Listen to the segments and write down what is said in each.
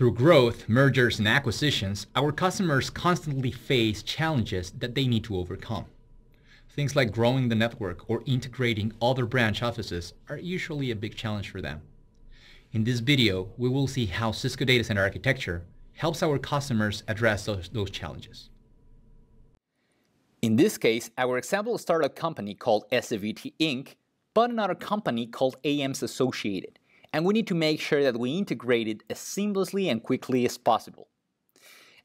Through growth, mergers, and acquisitions, our customers constantly face challenges that they need to overcome. Things like growing the network or integrating other branch offices are usually a big challenge for them. In this video, we will see how Cisco Data Center Architecture helps our customers address those, those challenges. In this case, our example startup company called SCVT Inc., but another company called AMS Associated, and we need to make sure that we integrate it as seamlessly and quickly as possible.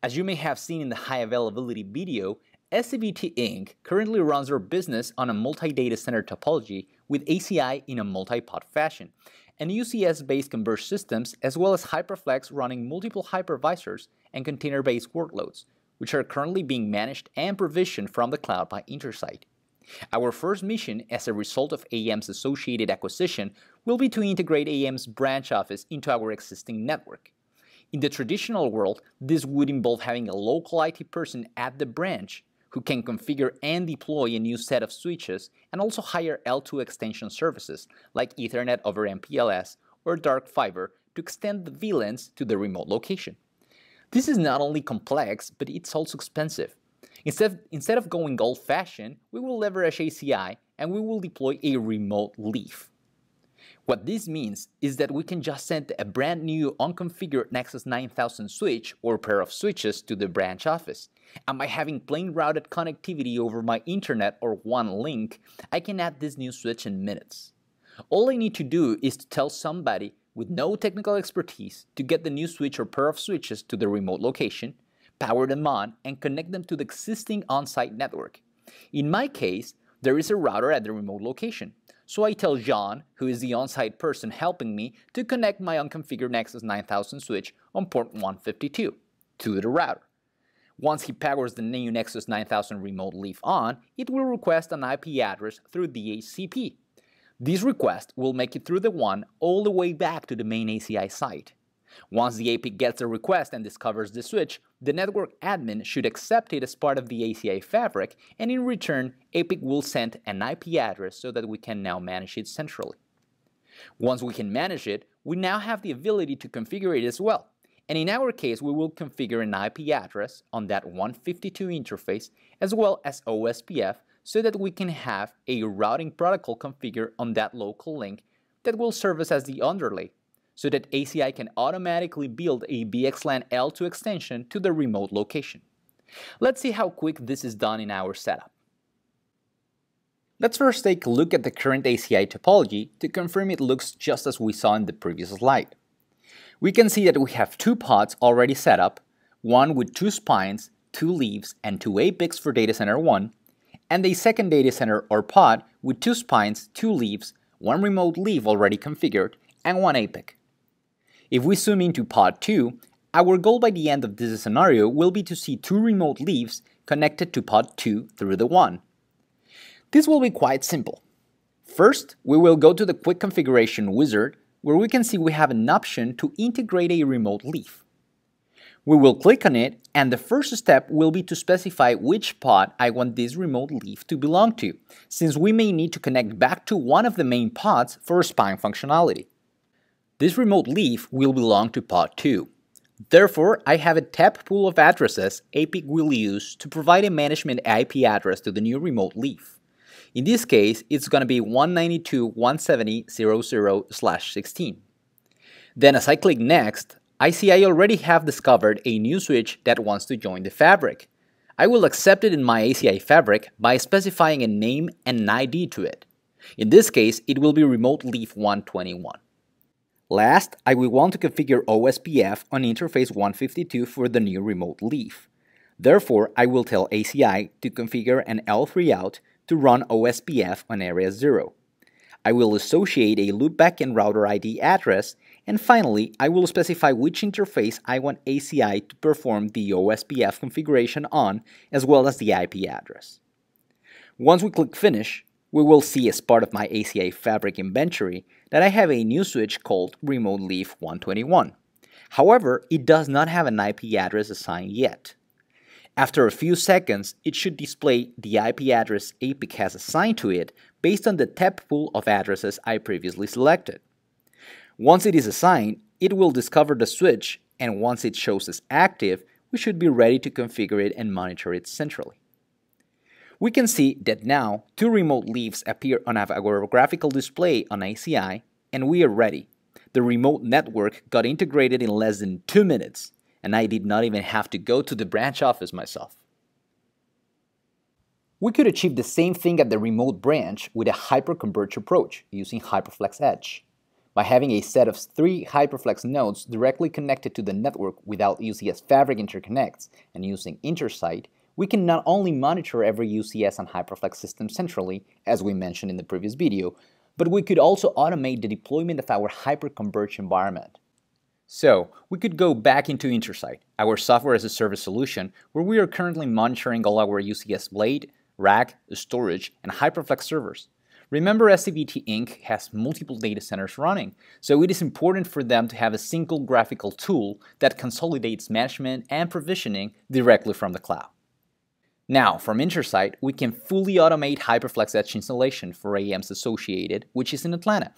As you may have seen in the high availability video, SCVT Inc. currently runs their business on a multi-data center topology with ACI in a multi-pod fashion, and UCS-based converged systems as well as HyperFlex running multiple hypervisors and container-based workloads, which are currently being managed and provisioned from the cloud by Intersight. Our first mission as a result of AM's associated acquisition will be to integrate AM's branch office into our existing network. In the traditional world, this would involve having a local IT person at the branch who can configure and deploy a new set of switches and also hire L2 extension services like Ethernet over MPLS or dark fiber to extend the VLANs to the remote location. This is not only complex, but it's also expensive. Instead, instead of going old-fashioned, we will leverage ACI and we will deploy a remote leaf. What this means is that we can just send a brand new unconfigured Nexus 9000 switch or pair of switches to the branch office. And by having plain routed connectivity over my internet or WAN link, I can add this new switch in minutes. All I need to do is to tell somebody with no technical expertise to get the new switch or pair of switches to the remote location, power them on, and connect them to the existing on-site network. In my case, there is a router at the remote location. So I tell John, who is the on-site person helping me, to connect my unconfigured Nexus 9000 switch on port 152 to the router. Once he powers the new Nexus 9000 remote leaf on, it will request an IP address through DHCP. This request will make it through the WAN all the way back to the main ACI site. Once the APIC gets a request and discovers the switch, the network admin should accept it as part of the ACI fabric, and in return, APIC will send an IP address so that we can now manage it centrally. Once we can manage it, we now have the ability to configure it as well. And in our case, we will configure an IP address on that 152 interface as well as OSPF so that we can have a routing protocol configured on that local link that will serve us as the underlay so that ACI can automatically build a VXLAN L2 extension to the remote location. Let's see how quick this is done in our setup. Let's first take a look at the current ACI topology to confirm it looks just as we saw in the previous slide. We can see that we have two pods already set up, one with two spines, two leaves, and two APICs for data center 1, and a second data center or pod with two spines, two leaves, one remote leaf already configured, and one APIC. If we zoom into pod 2, our goal by the end of this scenario will be to see two remote leaves connected to pod 2 through the WAN. This will be quite simple. First, we will go to the quick configuration wizard where we can see we have an option to integrate a remote leaf. We will click on it and the first step will be to specify which pod I want this remote leaf to belong to, since we may need to connect back to one of the main pods for spine functionality. This remote leaf will belong to pod 2. Therefore, I have a TEP pool of addresses APIC will use to provide a management IP address to the new remote leaf. In this case, it's going to be 192.170.0.16. Then as I click Next, I see I already have discovered a new switch that wants to join the fabric. I will accept it in my ACI fabric by specifying a name and an ID to it. In this case, it will be Remote Leaf 121. Last, I will want to configure OSPF on interface 152 for the new remote leaf. Therefore, I will tell ACI to configure an L3 out to run OSPF on area 0. I will associate a loopback and router ID address, and finally, I will specify which interface I want ACI to perform the OSPF configuration on, as well as the IP address. Once we click Finish, we will see as part of my ACI Fabric inventory that I have a new switch called Remote Leaf 121. However, it does not have an IP address assigned yet. After a few seconds, it should display the IP address APIC has assigned to it based on the TEP pool of addresses I previously selected. Once it is assigned, it will discover the switch and once it shows as active, we should be ready to configure it and monitor it centrally. We can see that now two remote leaves appear on our graphical display on ACI, and we are ready. The remote network got integrated in less than two minutes, and I did not even have to go to the branch office myself. We could achieve the same thing at the remote branch with a hyperconverged approach using HyperFlex Edge. By having a set of three HyperFlex nodes directly connected to the network without UCS fabric interconnects and using Intersight, we can not only monitor every UCS and HyperFlex system centrally, as we mentioned in the previous video, but we could also automate the deployment of our hyperconverged environment. So, we could go back into Intersight, our software as a service solution, where we are currently monitoring all our UCS blade, rack, storage, and HyperFlex servers. Remember SCVT Inc. has multiple data centers running, so it is important for them to have a single graphical tool that consolidates management and provisioning directly from the cloud. Now, from Intersight, we can fully automate HyperFlex Edge installation for AMS Associated, which is in Atlanta,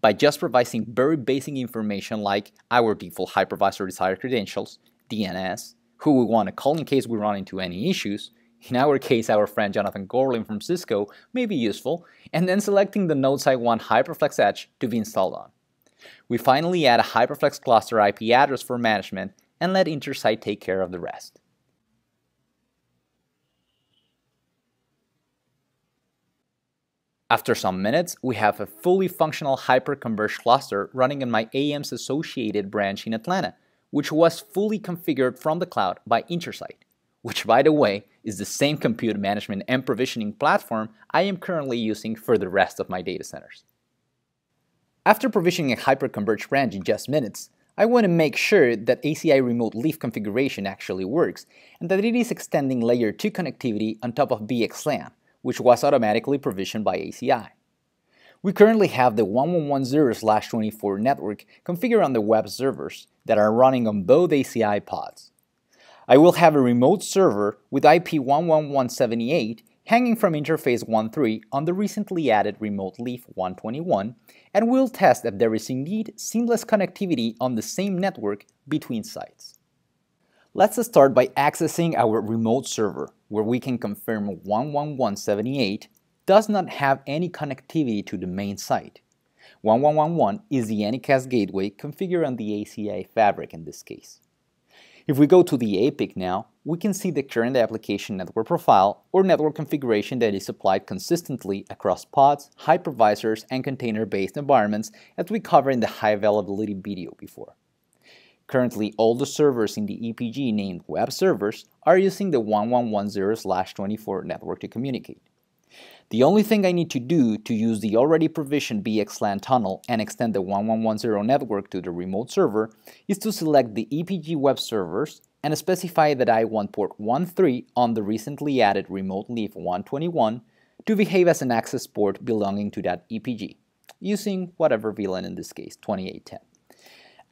by just providing very basic information like our default hypervisor desired credentials, DNS, who we want to call in case we run into any issues, in our case, our friend Jonathan Gorlin from Cisco may be useful, and then selecting the nodes I want HyperFlex Edge to be installed on. We finally add a HyperFlex cluster IP address for management and let Intersight take care of the rest. After some minutes, we have a fully functional hyper-converged cluster running in my AMS associated branch in Atlanta, which was fully configured from the cloud by Intersight, which by the way is the same compute management and provisioning platform I am currently using for the rest of my data centers. After provisioning a hyper-converged branch in just minutes, I want to make sure that ACI remote leaf configuration actually works and that it is extending layer 2 connectivity on top of VXLAN which was automatically provisioned by ACI. We currently have the 1110/24 network configured on the web servers that are running on both ACI pods. I will have a remote server with IP 11178 hanging from interface 13 on the recently added remote leaf 121 and we'll test if there is indeed seamless connectivity on the same network between sites. Let's start by accessing our remote server, where we can confirm 11178 does not have any connectivity to the main site. 1111 is the Anycast gateway configured on the ACI fabric in this case. If we go to the APIC now, we can see the current application network profile or network configuration that is applied consistently across pods, hypervisors, and container-based environments as we covered in the high availability video before. Currently, all the servers in the EPG named web servers are using the 1110/24 network to communicate. The only thing I need to do to use the already provisioned VXLAN tunnel and extend the 1110 network to the remote server is to select the EPG web servers and specify that I want port 13 on the recently added remote leaf 121 to behave as an access port belonging to that EPG, using whatever VLAN in this case, 2810.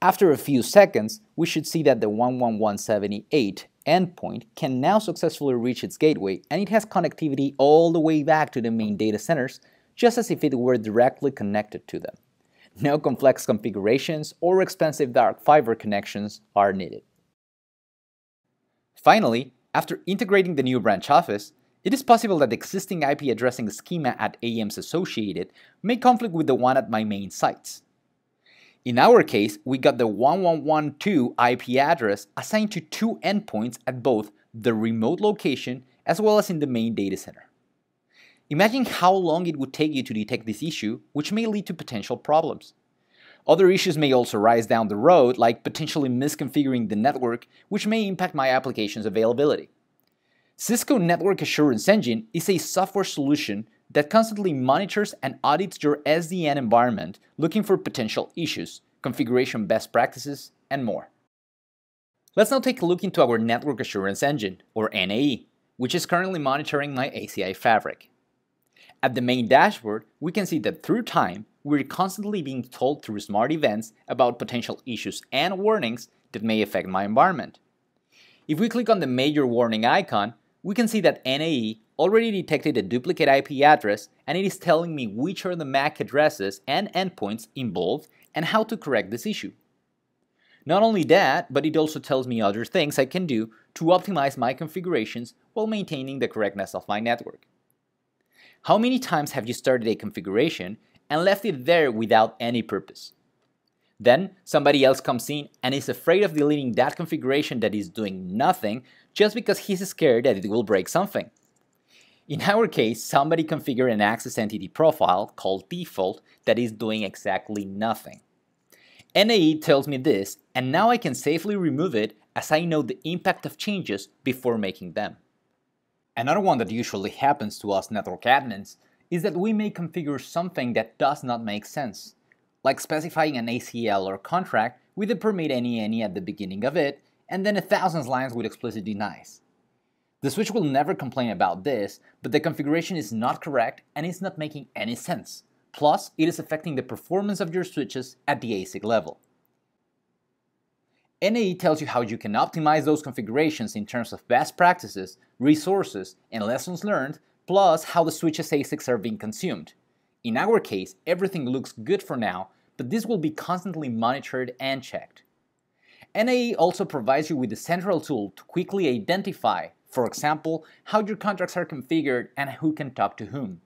After a few seconds, we should see that the 11178 endpoint can now successfully reach its gateway and it has connectivity all the way back to the main data centers, just as if it were directly connected to them. No complex configurations or expensive dark fiber connections are needed. Finally, after integrating the new branch office, it is possible that the existing IP addressing schema at AMS Associated may conflict with the one at my main sites. In our case, we got the 1112 IP address assigned to two endpoints at both the remote location as well as in the main data center. Imagine how long it would take you to detect this issue, which may lead to potential problems. Other issues may also rise down the road, like potentially misconfiguring the network, which may impact my application's availability. Cisco Network Assurance Engine is a software solution that constantly monitors and audits your SDN environment looking for potential issues, configuration best practices, and more. Let's now take a look into our Network Assurance Engine, or NAE, which is currently monitoring my ACI fabric. At the main dashboard, we can see that through time, we're constantly being told through smart events about potential issues and warnings that may affect my environment. If we click on the major warning icon, we can see that NAE already detected a duplicate IP address and it is telling me which are the MAC addresses and endpoints involved and how to correct this issue. Not only that, but it also tells me other things I can do to optimize my configurations while maintaining the correctness of my network. How many times have you started a configuration and left it there without any purpose? Then somebody else comes in and is afraid of deleting that configuration that is doing nothing just because he's scared that it will break something. In our case, somebody configured an access entity profile called default that is doing exactly nothing. NAE tells me this, and now I can safely remove it as I know the impact of changes before making them. Another one that usually happens to us network admins is that we may configure something that does not make sense, like specifying an ACL or contract with a permit any any at the beginning of it, and then a thousand lines with explicit denies. The switch will never complain about this, but the configuration is not correct and is not making any sense. Plus, it is affecting the performance of your switches at the ASIC level. NAE tells you how you can optimize those configurations in terms of best practices, resources, and lessons learned, plus how the switch's ASICs are being consumed. In our case, everything looks good for now, but this will be constantly monitored and checked. NAE also provides you with a central tool to quickly identify, for example, how your contracts are configured and who can talk to whom.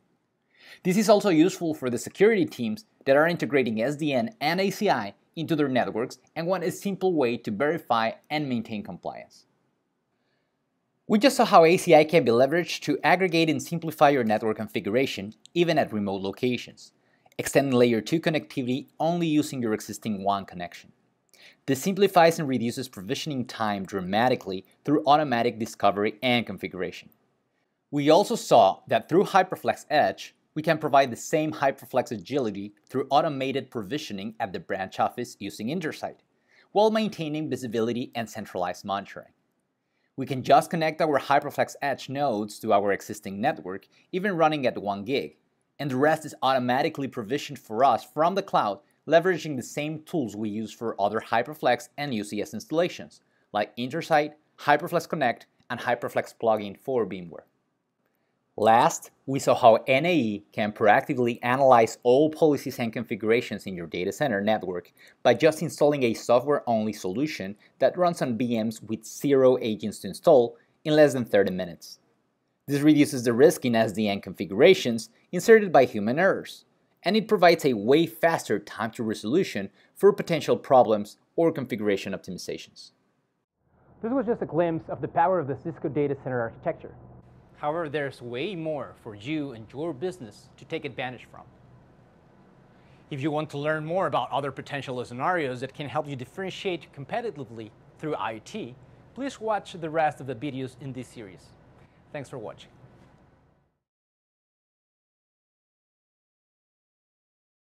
This is also useful for the security teams that are integrating SDN and ACI into their networks and want a simple way to verify and maintain compliance. We just saw how ACI can be leveraged to aggregate and simplify your network configuration, even at remote locations, extending layer 2 connectivity only using your existing WAN connection. This simplifies and reduces provisioning time dramatically through automatic discovery and configuration. We also saw that through HyperFlex Edge, we can provide the same HyperFlex agility through automated provisioning at the branch office using Intersight, while maintaining visibility and centralized monitoring. We can just connect our HyperFlex Edge nodes to our existing network, even running at 1 gig, and the rest is automatically provisioned for us from the cloud, leveraging the same tools we use for other HyperFlex and UCS installations, like Intersight, HyperFlex Connect, and HyperFlex plugin for VMware. Last, we saw how NAE can proactively analyze all policies and configurations in your data center network by just installing a software-only solution that runs on VMs with zero agents to install in less than 30 minutes. This reduces the risk in SDN configurations inserted by human errors, and it provides a way faster time to resolution for potential problems or configuration optimizations. This was just a glimpse of the power of the Cisco data center architecture. However, there's way more for you and your business to take advantage from. If you want to learn more about other potential scenarios that can help you differentiate competitively through IT, please watch the rest of the videos in this series. Thanks for watching.